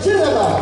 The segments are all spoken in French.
进来吧？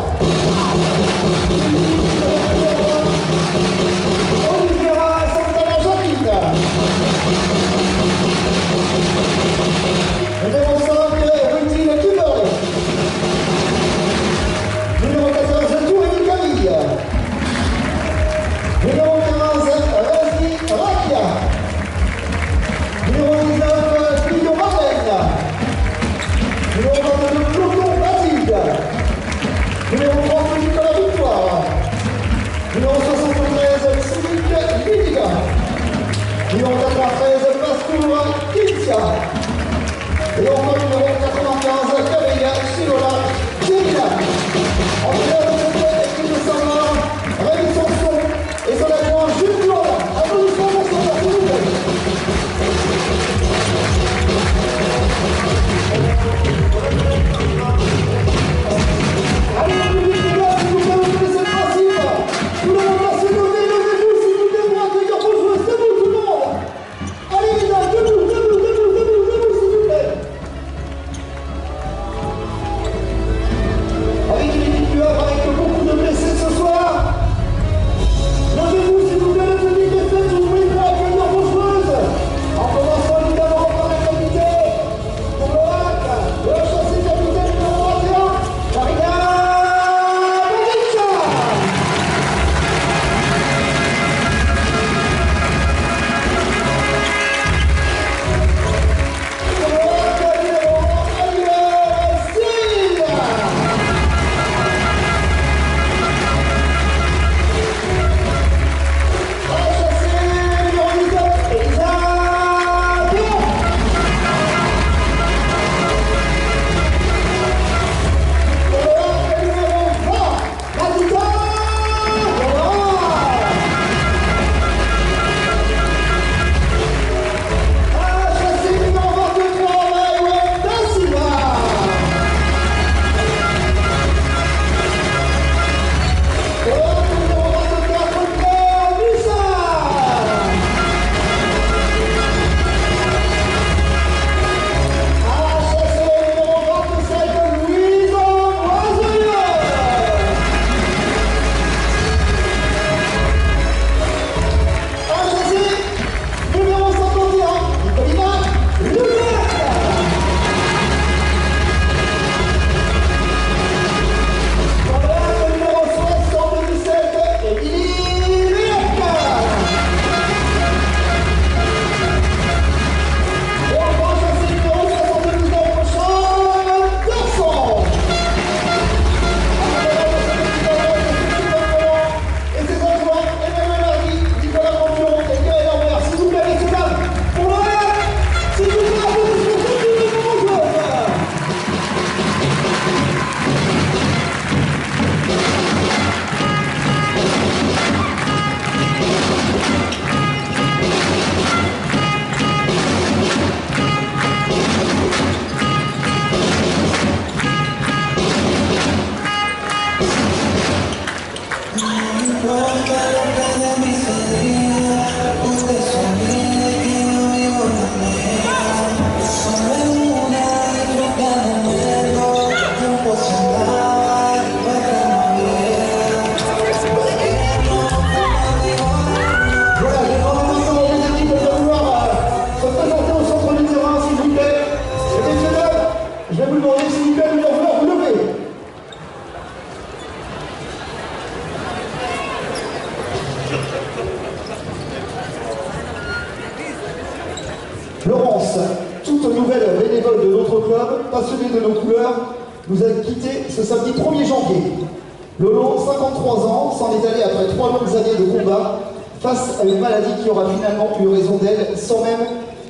sans même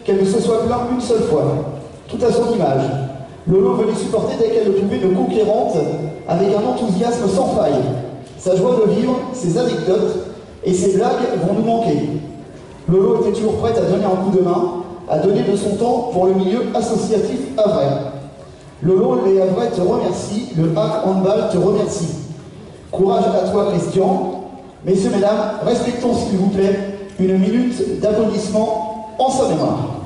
qu'elle ne se soit plainte une seule fois. Tout à son image. Lolo venait supporter dès qu'elle le trouvait de conquérante avec un enthousiasme sans faille. Sa joie de vivre, ses anecdotes et ses blagues vont nous manquer. Lolo était toujours prête à donner un coup de main, à donner de son temps pour le milieu associatif à vrai. Lolo, les Havrais te remercient, le hack handball te remercie. Courage à toi, Christian. Messieurs, mesdames, respectons s'il vous plaît une minute d'applaudissement. Ouça, meu irmão.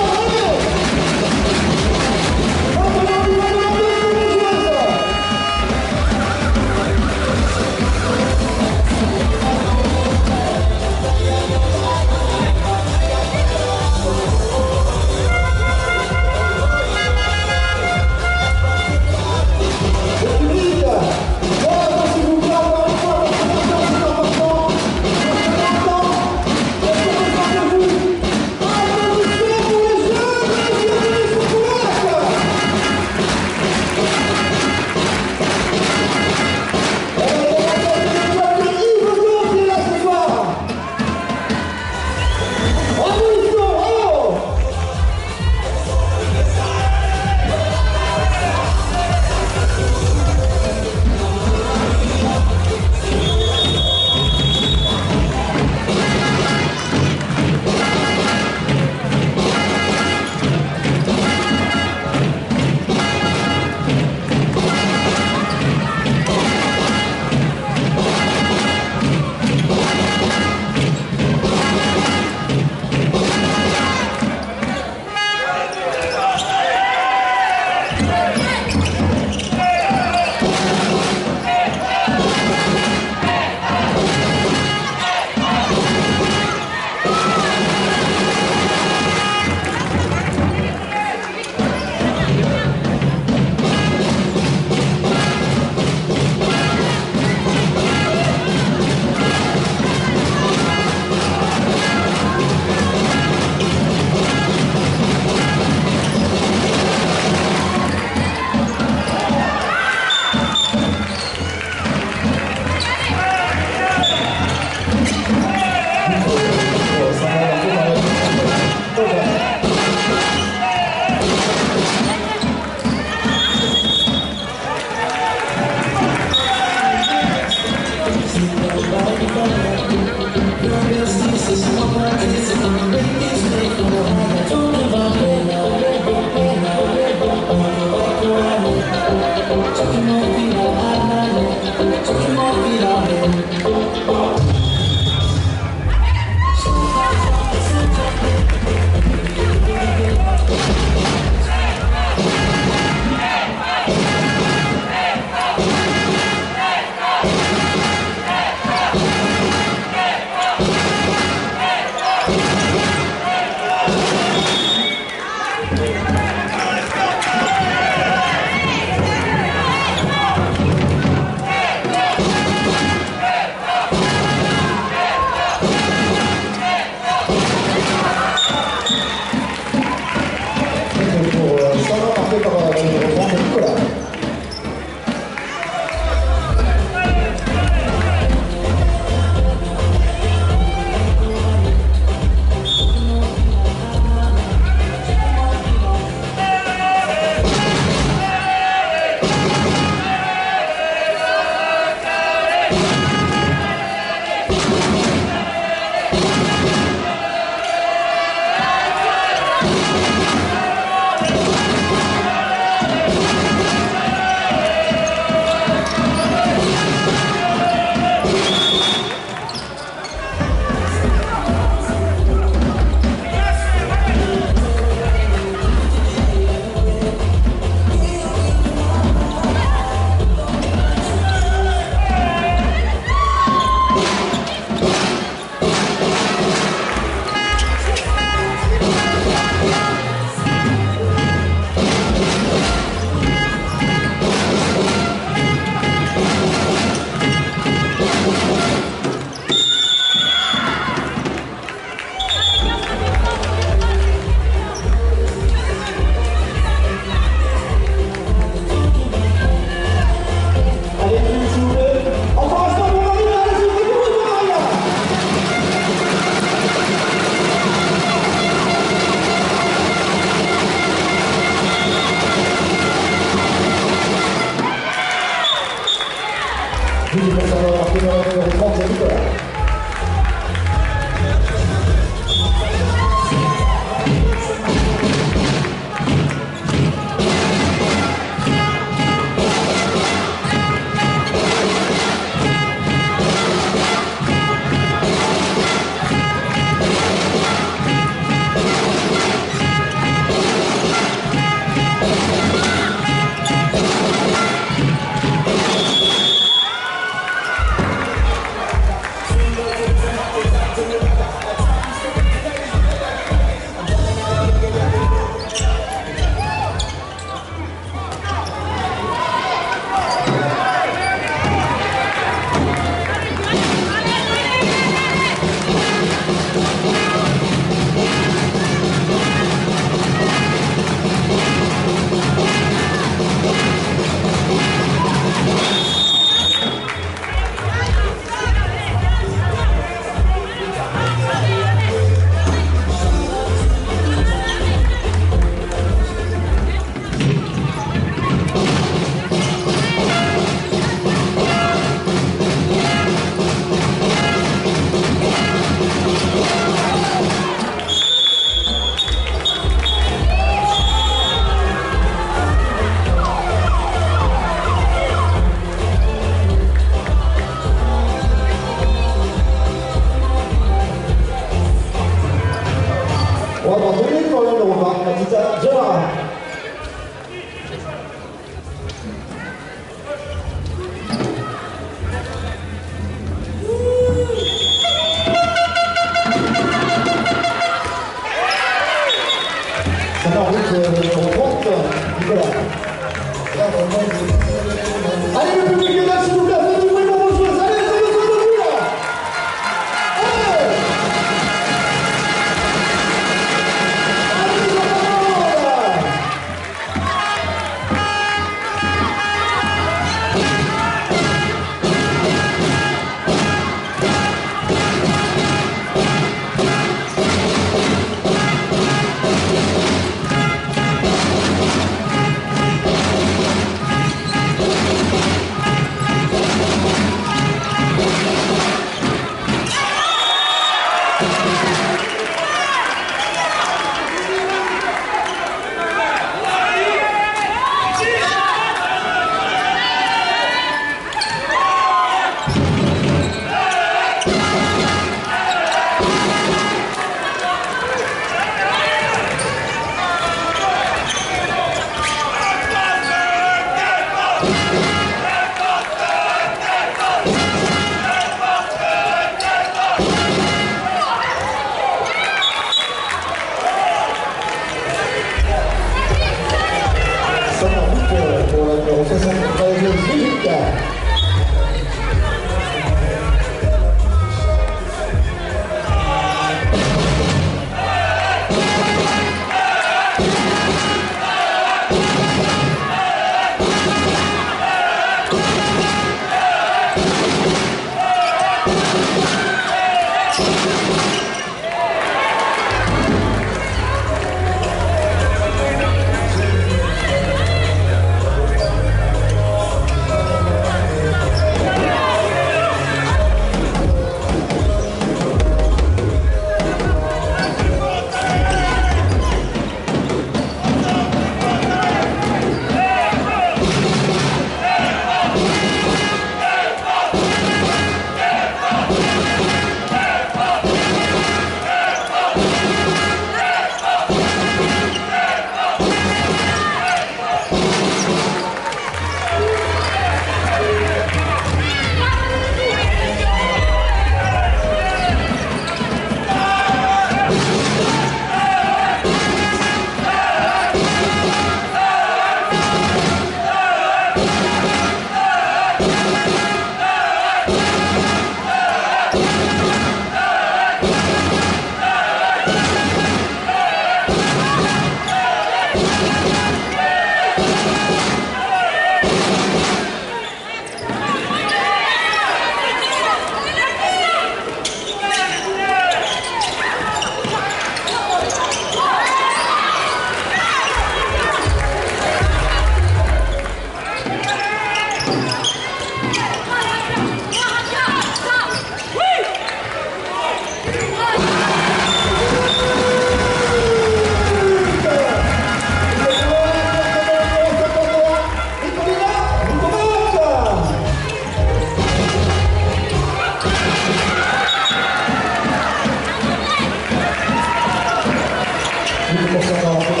تتساقط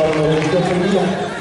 المواد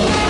Bye.